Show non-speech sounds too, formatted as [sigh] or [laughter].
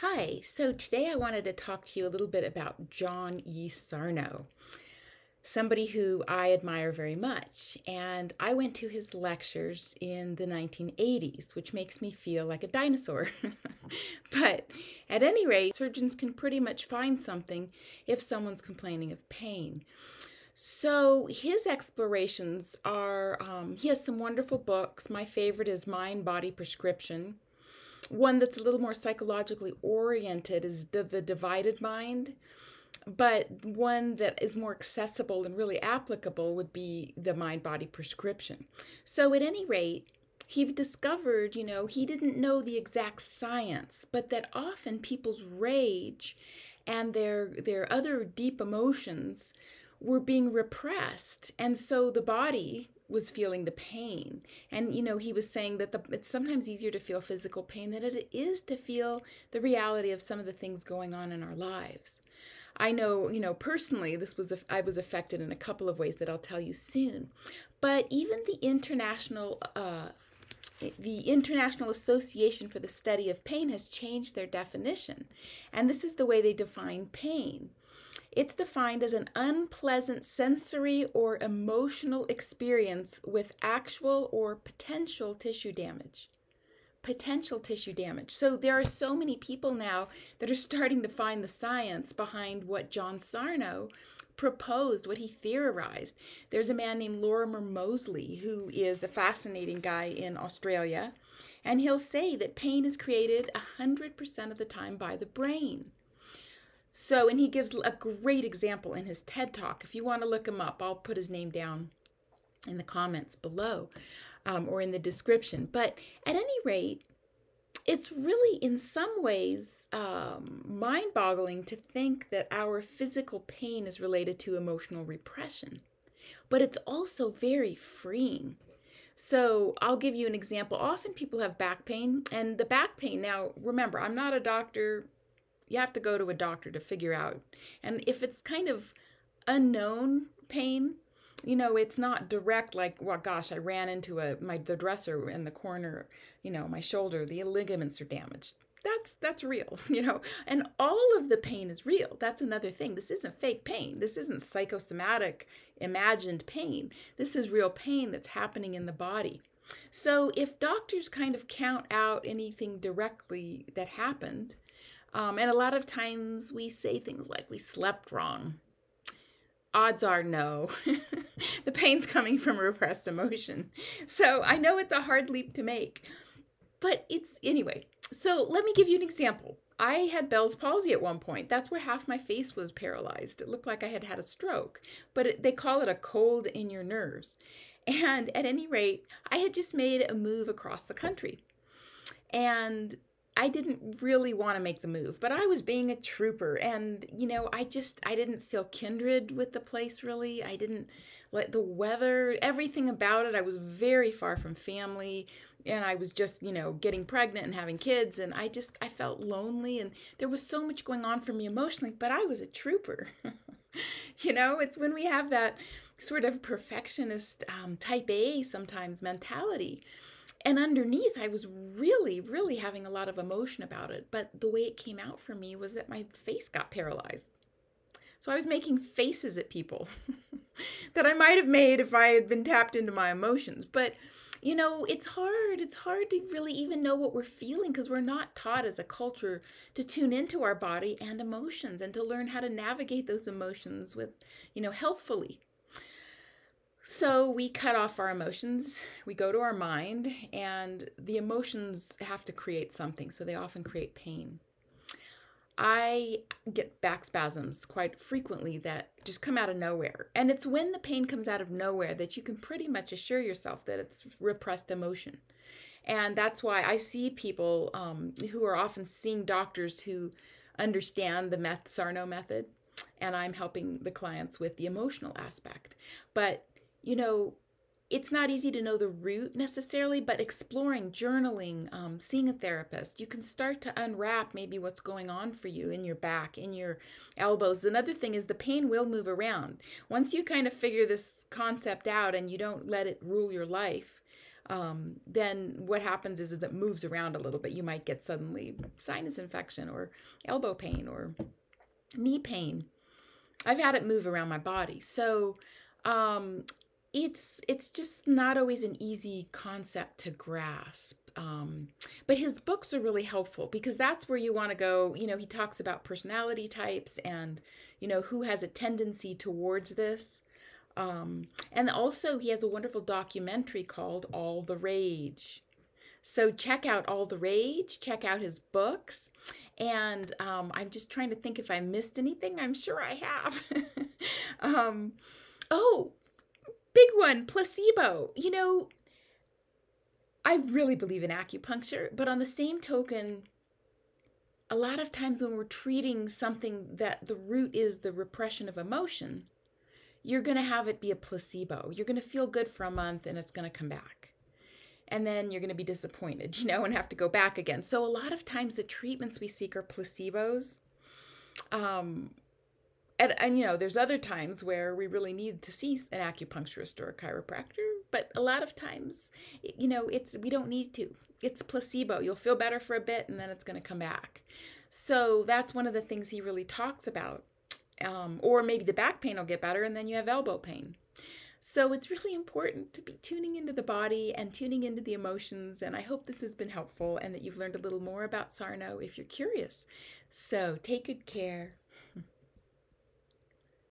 Hi, so today I wanted to talk to you a little bit about John E. Sarno, somebody who I admire very much. And I went to his lectures in the 1980s, which makes me feel like a dinosaur. [laughs] but at any rate, surgeons can pretty much find something if someone's complaining of pain. So his explorations are, um, he has some wonderful books. My favorite is Mind Body Prescription one that's a little more psychologically oriented is the, the divided mind but one that is more accessible and really applicable would be the mind body prescription. So at any rate he discovered you know he didn't know the exact science but that often people's rage and their their other deep emotions were being repressed. And so the body was feeling the pain. And, you know, he was saying that the, it's sometimes easier to feel physical pain than it is to feel the reality of some of the things going on in our lives. I know, you know, personally, this was I was affected in a couple of ways that I'll tell you soon. But even the international uh, the International Association for the Study of Pain has changed their definition. And this is the way they define pain. It's defined as an unpleasant sensory or emotional experience with actual or potential tissue damage. Potential tissue damage. So there are so many people now that are [laughs] starting to find the science behind what John Sarno proposed, what he theorized. There's a man named Lorimer Moseley who is a fascinating guy in Australia, and he'll say that pain is created 100% of the time by the brain. So, and he gives a great example in his TED Talk. If you want to look him up, I'll put his name down in the comments below um, or in the description. But at any rate, it's really in some ways um, mind boggling to think that our physical pain is related to emotional repression, but it's also very freeing. So, I'll give you an example. Often people have back pain, and the back pain, now remember, I'm not a doctor, you have to go to a doctor to figure out. And if it's kind of unknown pain, you know, it's not direct like, well, gosh, I ran into a my the dresser in the corner, you know, my shoulder, the ligaments are damaged. That's that's real, [laughs] you know. And all of the pain is real. That's another thing. This isn't fake pain. This isn't psychosomatic imagined pain. This is real pain that's happening in the body. So if doctors kind of count out anything directly that happened, um, and a lot of times we say things like we slept wrong. Odds are no. [laughs] the pain's coming from repressed emotion. So I know it's a hard leap to make, but it's anyway. So let me give you an example. I had Bell's palsy at one point. That's where half my face was paralyzed. It looked like I had had a stroke, but it, they call it a cold in your nerves. And at any rate, I had just made a move across the country. And I didn't really want to make the move, but I was being a trooper and you know, I just I didn't feel kindred with the place really. I didn't like the weather, everything about it. I was very far from family and I was just, you know, getting pregnant and having kids and I just I felt lonely and there was so much going on for me emotionally, but I was a trooper. [laughs] you know, it's when we have that sort of perfectionist um, type A sometimes mentality and underneath i was really really having a lot of emotion about it but the way it came out for me was that my face got paralyzed. So i was making faces at people [laughs] that i might have made if i had been tapped into my emotions. But you know it's hard it's hard to really even know what we're feeling because we're not taught as a culture to tune into our body and emotions and to learn how to navigate those emotions with you know healthfully so we cut off our emotions, we go to our mind, and the emotions have to create something. So they often create pain. I get back spasms quite frequently that just come out of nowhere. And it's when the pain comes out of nowhere that you can pretty much assure yourself that it's repressed emotion. And that's why I see people um, who are often seeing doctors who understand the meth Sarno method, and I'm helping the clients with the emotional aspect. But you know, it's not easy to know the root necessarily, but exploring, journaling, um, seeing a therapist, you can start to unwrap maybe what's going on for you in your back, in your elbows. Another thing is the pain will move around. Once you kind of figure this concept out and you don't let it rule your life, um, then what happens is, is it moves around a little bit. You might get suddenly sinus infection or elbow pain or knee pain. I've had it move around my body. So um, it's it's just not always an easy concept to grasp. Um, but his books are really helpful because that's where you want to go. You know, he talks about personality types and you know who has a tendency towards this. Um, and also, he has a wonderful documentary called All the Rage. So check out All the Rage, check out his books. And um, I'm just trying to think if I missed anything. I'm sure I have. [laughs] um, oh, big one placebo. You know, I really believe in acupuncture, but on the same token, a lot of times when we're treating something that the root is the repression of emotion, you're going to have it be a placebo. You're going to feel good for a month and it's going to come back. And then you're going to be disappointed, [laughs] you know, and have to go back again. So a lot of times the treatments we seek are placebos. Um, and, and you know, there's other times where we really need to see an acupuncturist or a chiropractor, but a lot of times, you know, it's we don't need to. It's placebo. You'll feel better for a bit and then it's going to come back. So that's one of the things he really talks about um, or maybe the back pain will get better and then you have elbow pain. So it's really important to be tuning into the body and tuning into the emotions. And I hope this has been helpful and that you've learned a little more about Sarno if you're curious. So take good care.